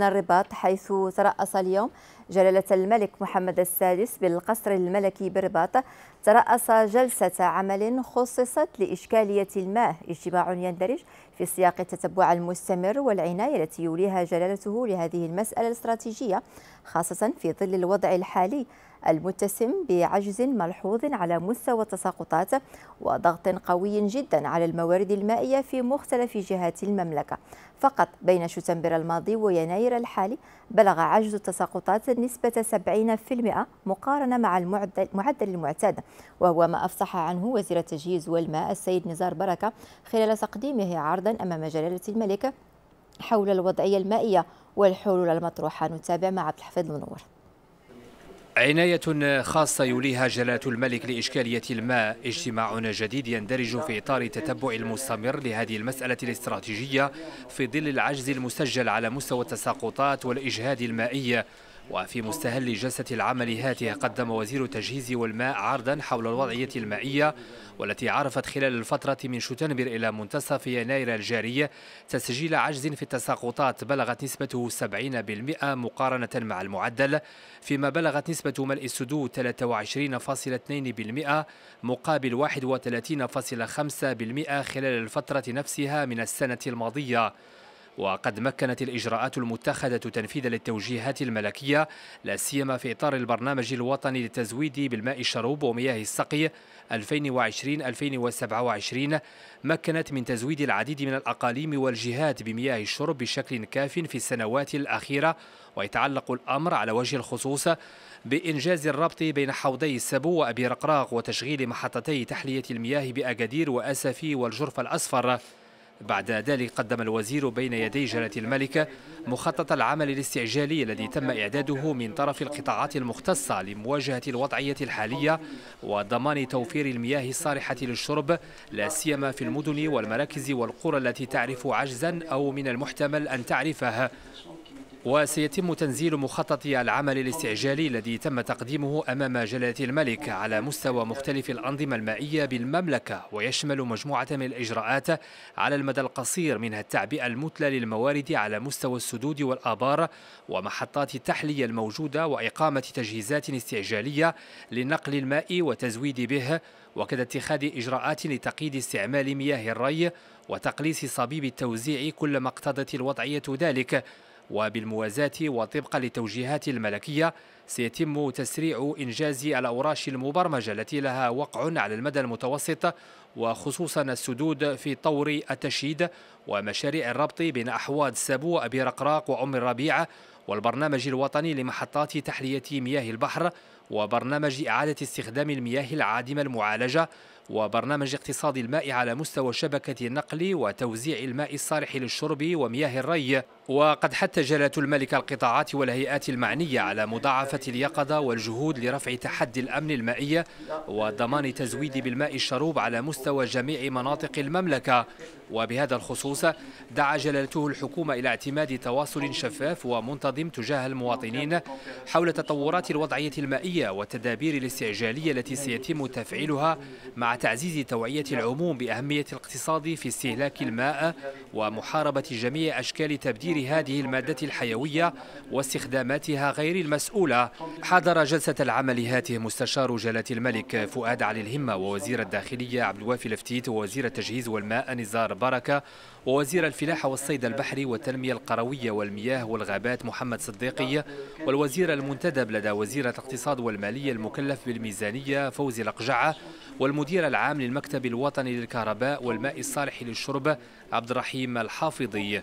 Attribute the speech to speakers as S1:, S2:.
S1: من الرباط حيث ترأس اليوم جلالة الملك محمد السادس بالقصر الملكي بالرباط. ترأس جلسة عمل خصصت لإشكالية الماء اجتماع يندرج في سياق التتبع المستمر والعناية التي يوليها جلالته لهذه المسألة الاستراتيجية خاصة في ظل الوضع الحالي. المتسم بعجز ملحوظ على مستوى التساقطات وضغط قوي جدا على الموارد المائية في مختلف جهات المملكة. فقط بين شتنبر الماضي ويناير الحالي بلغ عجز التساقطات نسبة 70% مقارنة مع المعدل المعتاد وهو ما أفصح عنه وزير التجهيز والماء السيد نزار بركة خلال تقديمه عرضا أمام جلالة الملك حول الوضعية المائية والحلول المطروحة. نتابع مع عبد الحفيظ المنور
S2: عناية خاصة يوليها جلالة الملك لإشكالية الماء اجتماع جديد يندرج في إطار التتبع المستمر لهذه المسألة الاستراتيجية في ظل العجز المسجل على مستوى التساقطات والإجهاد المائي. وفي مستهل جلسة العمل هاته قدم وزير التجهيز والماء عرضا حول الوضعية المائية والتي عرفت خلال الفترة من شتنبر إلى منتصف يناير الجاري. تسجيل عجز في التساقطات بلغت نسبته 70% مقارنة مع المعدل فيما بلغت نسبة ملء السدود 23.2% مقابل 31.5% خلال الفترة نفسها من السنة الماضية. وقد مكنت الإجراءات المتخذة تنفيذ للتوجيهات الملكية لا سيما في إطار البرنامج الوطني للتزويد بالماء الشروب ومياه السقي 2020-2027 مكنت من تزويد العديد من الأقاليم والجهات بمياه الشرب بشكل كاف في السنوات الأخيرة ويتعلق الأمر على وجه الخصوص بإنجاز الربط بين حوضي السبو وأبي رقراق وتشغيل محطتي تحلية المياه بأكادير وأسفي والجرف الأصفر. بعد ذلك قدم الوزير بين يدي جلالة الملك مخطط العمل الاستعجالي الذي تم إعداده من طرف القطاعات المختصة لمواجهة الوضعية الحالية وضمان توفير المياه الصالحة للشرب لا سيما في المدن والمراكز والقرى التي تعرف عجزا أو من المحتمل أن تعرفه وسيتم تنزيل مخطط العمل الاستعجالي الذي تم تقديمه أمام جلالة الملك على مستوى مختلف الأنظمة المائية بالمملكة ويشمل مجموعة من الإجراءات على المدى القصير منها التعبئة المثلى للموارد على مستوى السدود والآبار ومحطات التحلية الموجودة وإقامة تجهيزات استعجالية لنقل الماء وتزويد به وكذا اتخاذ إجراءات لتقييد استعمال مياه الري وتقليص صبيب التوزيع كلما اقتضت الوضعية ذلك. وبالموازاة وطبقا للتوجيهات الملكية سيتم تسريع إنجاز الأوراش المبرمجة التي لها وقع على المدى المتوسط وخصوصا السدود في طور التشييد ومشاريع الربط بين أحواد سابو وأبي رقراق وأم الربيع والبرنامج الوطني لمحطات تحلية مياه البحر وبرنامج إعادة استخدام المياه العادمة المعالجة وبرنامج اقتصاد الماء على مستوى شبكة النقل وتوزيع الماء الصالح للشرب ومياه الري. وقد حث جلالة الملك القطاعات والهيئات المعنية على مضاعفة اليقظة والجهود لرفع تحدي الأمن المائي وضمان تزويد بالماء الشروب على مستوى جميع مناطق المملكة. وبهذا الخصوص دعا جلالته الحكومة إلى اعتماد تواصل شفاف ومنتظم تجاه المواطنين حول تطورات الوضعية المائية والتدابير الاستعجالية التي سيتم تفعيلها مع تعزيز توعية العموم بأهمية الاقتصاد في استهلاك الماء ومحاربة جميع أشكال تبدير هذه المادة الحيوية واستخداماتها غير المسؤولة. حضر جلسة العمل هاته مستشار جلالة الملك فؤاد علي الهمة ووزير الداخلية عبد الوافي لفتيت ووزير التجهيز والماء نزار بركة ووزير الفلاحة والصيد البحري والتنمية القروية والمياه والغابات محمد صديقي والوزير المنتدب لدى وزير الاقتصاد والمالية المكلف بالميزانية فوزي الأقجع والمدير العام للمكتب الوطني للكهرباء والماء الصالح للشرب عبد الرحيم الحافظي.